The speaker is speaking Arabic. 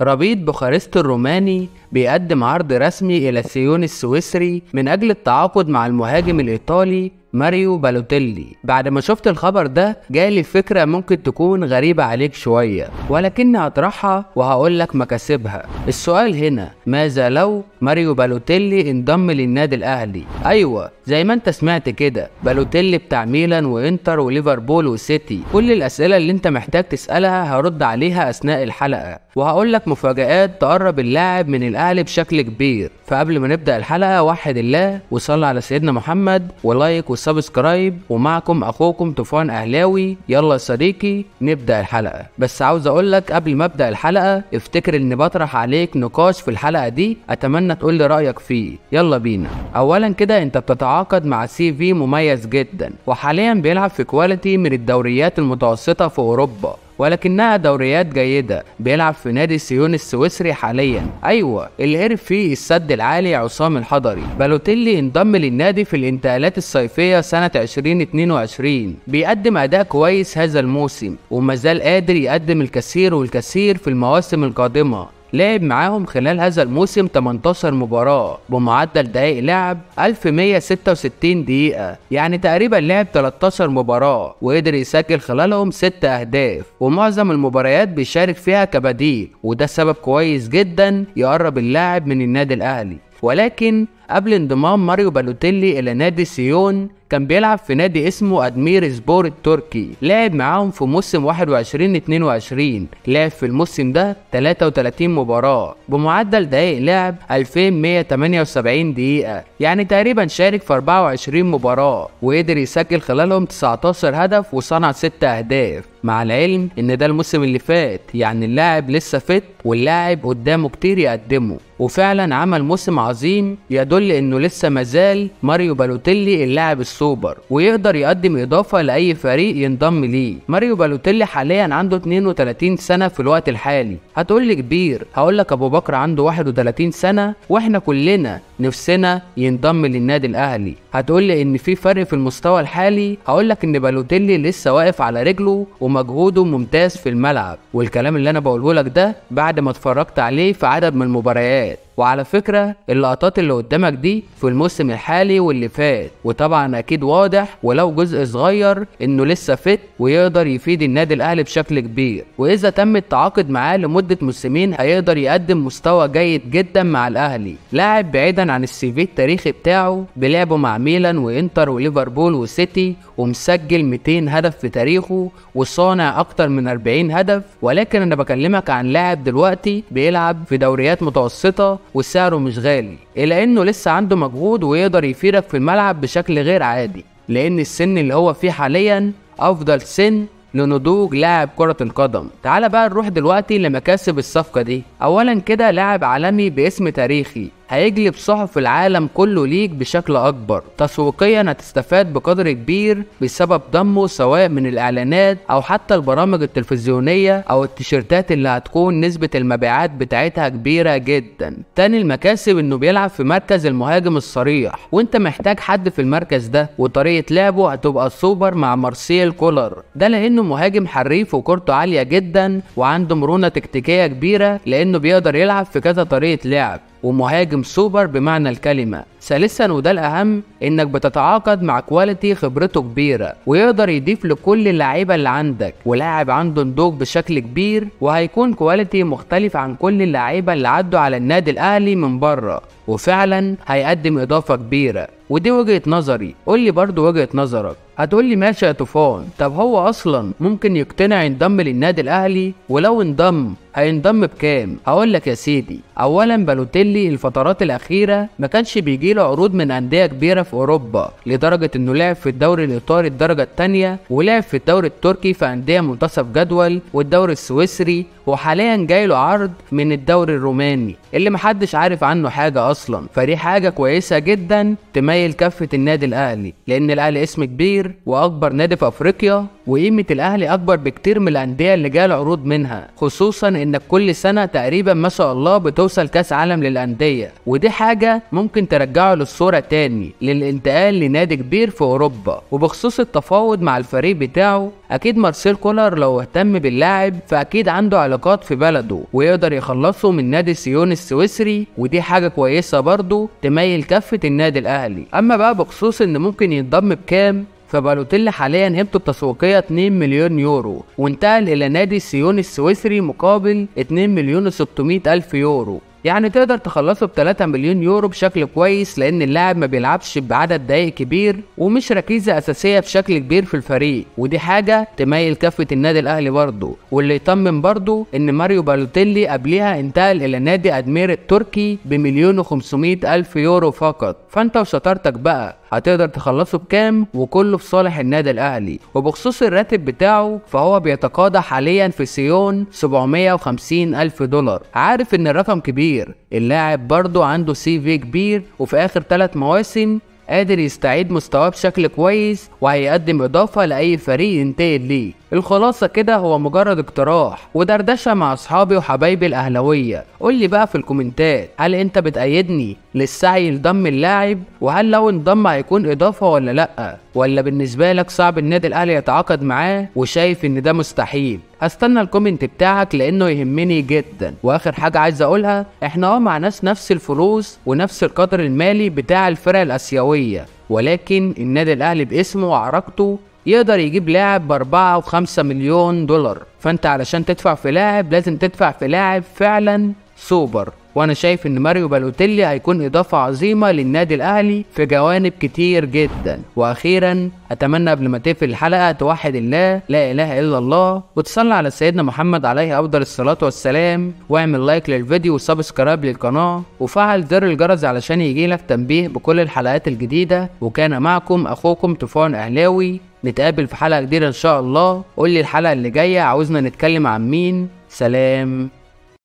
رابيد بوخارست الروماني بيقدم عرض رسمي إلى سيون السويسري من أجل التعاقد مع المهاجم الإيطالي ماريو بالوتيلي. بعد ما شفت الخبر ده جالي فكرة ممكن تكون غريبة عليك شوية. ولكني هطرحها وهقول لك مكاسبها. السؤال هنا ماذا لو ماريو بالوتيلي انضم للنادي الأهلي؟ أيوة زي ما انت سمعت كده. بالوتيلي بتاع ميلان وإنتر وليفربول وسيتي. كل الأسئلة اللي انت محتاج تسألها هرد عليها أثناء الحلقة. وهقول لك مفاجآت تقرب اللاعب من الأهلي بشكل كبير. فقبل ما نبدأ الحلقة وحد الله وصلى على سيدنا محمد و like و subscribe ومعكم أخوكم طوفان أهلاوي. يلا يا صديقي نبدأ الحلقة. بس عاوز أقول لك قبل ما أبدأ الحلقة افتكر إني بطرح عليك نقاش في الحلقة دي. أتمنى تقول لي رأيك فيه. يلا بينا. أولا كده أنت بتتعاقد مع CV مميز جدا وحاليا بيلعب في quality من الدوريات المتوسطة في أوروبا. ولكنها دوريات جيدة بيلعب في نادي سيون السويسري حاليا. أيوة اللي هرب فيه السد العالي عصام الحضري. بالوتيلي انضم للنادي في الانتقالات الصيفية سنة 2022 بيقدم أداء كويس هذا الموسم ومازال قادر يقدم الكثير والكثير في المواسم القادمة. لعب معاهم خلال هذا الموسم 18 مباراة بمعدل دقائق لعب 1166 دقيقة. يعني تقريبا لعب 13 مباراة وقدر يسجل خلالهم 6 أهداف. ومعظم المباريات بيشارك فيها كبديل وده سبب كويس جدا يقرب اللاعب من النادي الأهلي. ولكن قبل انضمام ماريو بالوتيلي إلى نادي سيون كان بيلعب في نادي اسمه أدمير سبور التركي لعب معاهم في موسم 21 22 لعب في الموسم ده 33 مباراة. بمعدل دقائق لعب 2178 دقيقة. يعني تقريبا شارك في 24 مباراة. وقدر يسجل خلالهم 19 هدف وصنع 6 أهداف. مع العلم إن ده الموسم اللي فات يعني اللاعب لسه fit واللاعب قدامه كتير يقدمه. وفعلا عمل موسم عظيم يدل إنه لسه مازال ماريو بالوتيلي اللاعب السوبر ويقدر يقدم إضافة لأي فريق ينضم ليه. ماريو بالوتيلي حاليا عنده 32 سنة في الوقت الحالي. هتقول لي كبير هقول لك أبو بكر عنده 31 سنة وإحنا كلنا نفسنا ينضم للنادي الأهلي. هتقول لي إن في فرق في المستوى الحالي؟ هقول لك إن بالوتيلي لسه واقف على رجله ومجهوده ممتاز في الملعب. والكلام اللي أنا بقوله لك ده بعد ما اتفرجت عليه في عدد من المباريات. وعلى فكرة اللقطات اللي قدامك دي في الموسم الحالي واللي فات. وطبعا أكيد واضح ولو جزء صغير إنه لسه فت ويقدر يفيد النادي الأهلي بشكل كبير. وإذا تم التعاقد معاه لمدة موسمين هيقدر يقدم مستوى جيد جدا مع الأهلي. لاعب بعيدا عن السي في التاريخي بتاعه بلعبه مع ميلان وإنتر وليفربول وسيتي ومسجل 200 هدف في تاريخه وصانع أكتر من 40 هدف. ولكن أنا بكلمك عن لاعب دلوقتي بيلعب في دوريات متوسطة وسعره مش غالي إلا إنه لسه عنده مجهود ويقدر يفيدك في الملعب بشكل غير عادي لأن السن اللي هو فيه حاليا أفضل سن لنضوج لاعب كرة القدم. تعال بقى نروح دلوقتي لمكاسب الصفقة دي. اولا كده لاعب عالمي باسم تاريخي هيجلب صحف العالم كله ليك بشكل أكبر. تسويقيا هتستفاد بقدر كبير بسبب ضمه سواء من الإعلانات أو حتى البرامج التلفزيونية أو التيشيرتات اللي هتكون نسبة المبيعات بتاعتها كبيرة جدا. تاني المكاسب إنه بيلعب في مركز المهاجم الصريح وإنت محتاج حد في المركز ده وطريقة لعبه هتبقى سوبر مع مارسيل كولر. ده لأنه مهاجم حريف وكورته عالية جدا وعنده مرونة تكتيكية كبيرة لأنه بيقدر يلعب في كذا طريقة لعب. ومهاجم سوبر بمعنى الكلمة. ثالثا وده الأهم إنك بتتعاقد مع quality خبرته كبيرة ويقدر يضيف لكل اللعيبة اللي عندك ولاعب عنده نضوج بشكل كبير وهيكون quality مختلف عن كل اللعيبة اللي عدوا على النادي الأهلي من بره وفعلا هيقدم إضافة كبيرة. ودي وجهة نظري. قول لي برضو وجهة نظرك. هتقول لي ماشي يا طوفان طب هو أصلا ممكن يقتنع ينضم للنادي الأهلي؟ ولو انضم هينضم بكام؟ هقول لك يا سيدي. اولا بالوتيلي الفترات الأخيرة ما كانش بيجي له عروض من أندية كبيرة في أوروبا لدرجة إنه لعب في الدوري الإيطالي الدرجة الثانية ولعب في الدوري التركي في أندية منتصف جدول والدوري السويسري وحاليا جاي له عرض من الدوري الروماني اللي محدش عارف عنه حاجة أصلا. فدي حاجة كويسة جدا تميل كفة النادي الأهلي لأن الأهلي اسم كبير وأكبر نادي في أفريقيا وقيمة الأهلي أكبر بكتير من الأندية اللي جاله عروض منها خصوصا إنك كل سنة تقريبا ما شاء الله بتوصل كأس عالم للأندية. ودي حاجة ممكن ترجعه يرجعوا للصورة تاني للانتقال لنادي كبير في أوروبا. وبخصوص التفاوض مع الفريق بتاعه أكيد مارسيل كولر لو اهتم باللاعب فأكيد عنده علاقات في بلده ويقدر يخلصه من نادي سيون السويسري. ودي حاجة كويسة برضه تميل كفة النادي الأهلي. أما بقى بخصوص إن ممكن ينضم بكام؟ فبالوتيلي حاليا هيبته التسويقية 2 مليون يورو وانتقل إلى نادي سيون السويسري مقابل 2 مليون و600 ألف يورو. يعني تقدر تخلصه ب 3 مليون يورو بشكل كويس لأن اللاعب ما بيلعبش بعدد دقايق كبير ومش ركيزة أساسية بشكل كبير في الفريق. ودي حاجة تميل كفة النادي الأهلي برضه. واللي يطمن برضه إن ماريو بالوتيلي قبلها انتقل إلى نادي أدمير التركي بمليون و500 ألف يورو فقط. فأنت وشطارتك بقى. هتقدر تخلصه بكام وكله في صالح النادي الأهلي. وبخصوص الراتب بتاعه فهو بيتقاضى حاليا في سيون 750 ألف دولار. عارف إن الرقم كبير اللاعب برضه عنده CV كبير وفي آخر 3 مواسم قادر يستعيد مستواه بشكل كويس وهيقدم إضافة لأي فريق ينتقل ليه. الخلاصة كده هو مجرد اقتراح ودردشة مع أصحابي وحبايبي الأهلوية قول لي بقى في الكومنتات هل أنت بتأيدني للسعي لضم اللاعب؟ وهل لو انضم هيكون إضافة ولا لأ؟ ولا بالنسبة لك صعب النادي الأهلي يتعاقد معاه وشايف إن ده مستحيل؟ هستنى ال comment بتاعك لأنه يهمني جدا. وآخر حاجة عايز أقولها إحنا آه معناش نفس الفلوس ونفس القدر المالي بتاع الفرق الآسيوية ولكن النادي الأهلي باسمه وعراقته يقدر يجيب لاعب بأربعة وخمسة مليون دولار. فأنت علشان تدفع في لاعب لازم تدفع في لاعب فعلا سوبر وأنا شايف إن ماريو بالوتيلي هيكون إضافة عظيمة للنادي الأهلي في جوانب كتير جدا. وأخيرا أتمنى قبل ما تقفل الحلقة توحد الله لا إله إلا الله وتصلي على سيدنا محمد عليه أفضل الصلاة والسلام واعمل like للفيديو و subscribe للقناة وفعل زر الجرس علشان يجيلك تنبيه بكل الحلقات الجديدة. وكان معكم أخوكم طوفان أهلاوي. نتقابل في حلقة جديدة إن شاء الله. قول لي الحلقة اللي جاية عاوزنا نتكلم عن مين؟ سلام.